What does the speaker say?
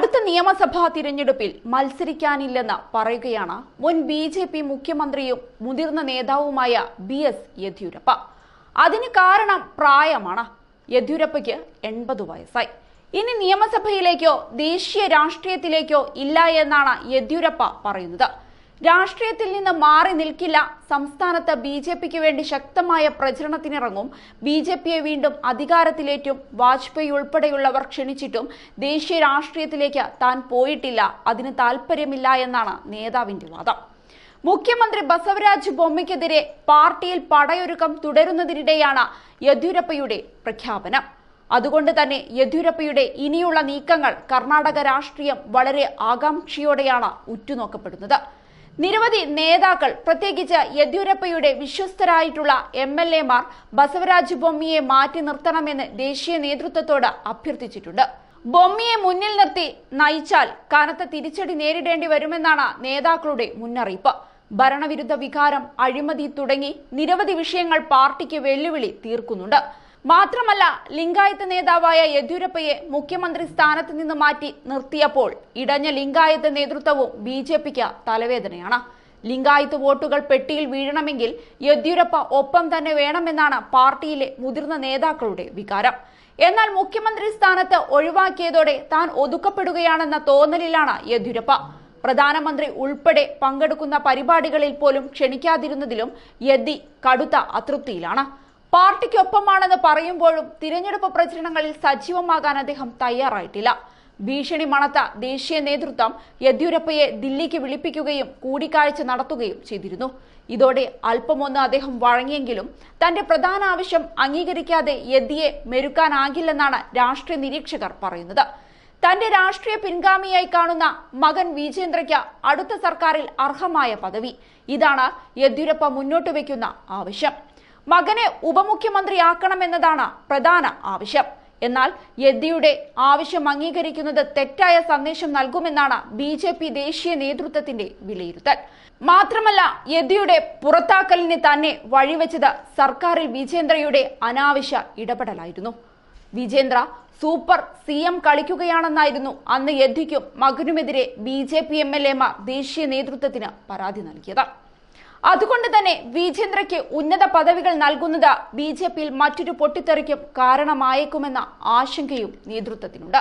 അടുത്ത നിയമസഭാ തിരഞ്ഞെടുപ്പിൽ മത്സരിക്കാനില്ലെന്ന് പറയുകയാണ് മുൻ ബി ജെ പി മുഖ്യമന്ത്രിയും മുതിർന്ന നേതാവുമായ ബി എസ് യെദ്യൂരപ്പ. അതിന് കാരണം പ്രായമാണ്. യെദ്യൂരപ്പയ്ക്ക് എൺപത് വയസ്സായി. ഇനി നിയമസഭയിലേക്കോ ദേശീയ രാഷ്ട്രീയത്തിലേക്കോ ഇല്ല എന്നാണ് യെദ്യൂരപ്പ പറയുന്നത്. രാഷ്ട്രീയത്തിൽ നിന്ന് മാറി നിൽക്കില്ല. സംസ്ഥാനത്ത് ബി ജെ പിക്ക് വേണ്ടി ശക്തമായ പ്രചരണത്തിനിറങ്ങും. ബി ജെ പിയെ വീണ്ടും അധികാരത്തിലേറ്റും. വാജ്പേയി ഉൾപ്പെടെയുള്ളവർ ക്ഷണിച്ചിട്ടും ദേശീയ രാഷ്ട്രീയത്തിലേക്ക് താൻ പോയിട്ടില്ല. അതിന് താല്പര്യമില്ല എന്നാണ് നേതാവിന്റെ വാദം. മുഖ്യമന്ത്രി ബസവരാജ് ബൊമ്മയ്ക്കെതിരെ പാർട്ടിയിൽ പടയൊരുക്കം തുടരുന്നതിനിടെയാണ് യെദ്യൂരപ്പയുടെ പ്രഖ്യാപനം. അതുകൊണ്ട് തന്നെ യെദ്യൂരപ്പയുടെ ഇനിയുള്ള നീക്കങ്ങൾ കർണാടക രാഷ്ട്രീയം വളരെ ആകാംക്ഷയോടെയാണ് ഉറ്റുനോക്കപ്പെടുന്നത്. നിരവധി നേതാക്കൾ പ്രത്യേകിച്ച് യെദ്യൂരപ്പയുടെ വിശ്വസ്തരായിട്ടുള്ള എം എൽ എമാർ ബസവരാജ് ബൊമ്മിയെ മാറ്റി നിർത്തണമെന്ന് ദേശീയ നേതൃത്വത്തോട് അഭ്യർത്ഥിച്ചിട്ടുണ്ട്. ബൊമ്മിയെ മുന്നിൽ നിർത്തി നയിച്ചാൽ കനത്ത തിരിച്ചടി നേരിടേണ്ടി വരുമെന്നാണ് നേതാക്കളുടെ മുന്നറിയിപ്പ്. ഭരണവിരുദ്ധ വികാരം അഴിമതി തുടങ്ങി നിരവധി വിഷയങ്ങൾ പാർട്ടിക്ക് വെല്ലുവിളി തീർക്കുന്നുണ്ട്. മാത്രമല്ല ലിംഗായത്ത് നേതാവായ യെദ്യൂരപ്പയെ മുഖ്യമന്ത്രി സ്ഥാനത്ത് നിന്ന് മാറ്റി നിർത്തിയപ്പോൾ ഇടഞ്ഞ ലിംഗായത്ത് നേതൃത്വവും ബി ജെ പിക്ക് തലവേദനയാണ്. ലിംഗായത്ത് വോട്ടുകൾ പെട്ടിയിൽ വീഴണമെങ്കിൽ യെദ്യൂരപ്പ ഒപ്പം തന്നെ വേണമെന്നാണ് പാർട്ടിയിലെ മുതിർന്ന നേതാക്കളുടെ വികാരം. എന്നാൽ മുഖ്യമന്ത്രി സ്ഥാനത്ത് ഒഴിവാക്കിയതോടെ താൻ ഒതുക്കപ്പെടുകയാണെന്ന തോന്നലിലാണ് യെദ്യൂരപ്പ. പ്രധാനമന്ത്രി ഉൾപ്പെടെ പങ്കെടുക്കുന്ന പരിപാടികളിൽ പോലും ക്ഷണിക്കാതിരുന്നതിലും യെദ്ദി കടുത്ത അതൃപ്തിയിലാണ്. പാർട്ടിക്കൊപ്പമാണെന്ന് പറയുമ്പോഴും തിരഞ്ഞെടുപ്പ് പ്രചരണങ്ങളിൽ സജീവമാകാൻ അദ്ദേഹം തയ്യാറായിട്ടില്ല. ഭീഷണി മണത്ത ദേശീയ നേതൃത്വം യെദ്യൂരപ്പയെ ദില്ലിക്ക് വിളിപ്പിക്കുകയും കൂടിക്കാഴ്ച നടത്തുകയും ചെയ്തിരുന്നു. ഇതോടെ അല്പമൊന്ന് അദ്ദേഹം വഴങ്ങിയെങ്കിലും തന്റെ പ്രധാന ആവശ്യം അംഗീകരിക്കാതെ യദ്ദിയെ മെരുക്കാനാകില്ലെന്നാണ് രാഷ്ട്രീയ നിരീക്ഷകർ പറയുന്നത്. തന്റെ രാഷ്ട്രീയ പിൻഗാമിയായി കാണുന്ന മകൻ വിജേന്ദ്രയ്ക്ക് അടുത്ത സർക്കാരിൽ അർഹമായ പദവി. ഇതാണ് യെദ്യൂരപ്പ മുന്നോട്ട് വയ്ക്കുന്ന ആവശ്യം. മകനെ ഉപമുഖ്യമന്ത്രിയാക്കണമെന്നതാണ് പ്രധാന ആവശ്യം. എന്നാൽ യെദ്ദിയുടെ ആവശ്യം അംഗീകരിക്കുന്നത് തെറ്റായ സന്ദേശം നൽകുമെന്നാണ് ബി ജെ പി ദേശീയ നേതൃത്വത്തിന്റെ വിലയിരുത്തൽ. മാത്രമല്ല യെദ്ദിയുടെ പുറത്താക്കലിന് തന്നെ വഴിവെച്ചത് സർക്കാരിൽ വിജേന്ദ്രയുടെ അനാവശ്യ ഇടപെടലായിരുന്നു. വിജേന്ദ്ര സൂപ്പർ സി എം കളിക്കുകയാണെന്നായിരുന്നു അന്ന് യെദ്ദിക്കും മകനുമെതിരെ B J P M L എമാർ ദേശീയ നേതൃത്വത്തിന് പരാതി നൽകിയത്. അതുകൊണ്ട് തന്നെ വിജേന്ദ്രയ്ക്ക് ഉന്നത പദവികൾ നൽകുന്നത് ബി മറ്റൊരു പൊട്ടിത്തെറിക്കും കാരണമായേക്കുമെന്ന ആശങ്കയും നേതൃത്വത്തിനുണ്ട്.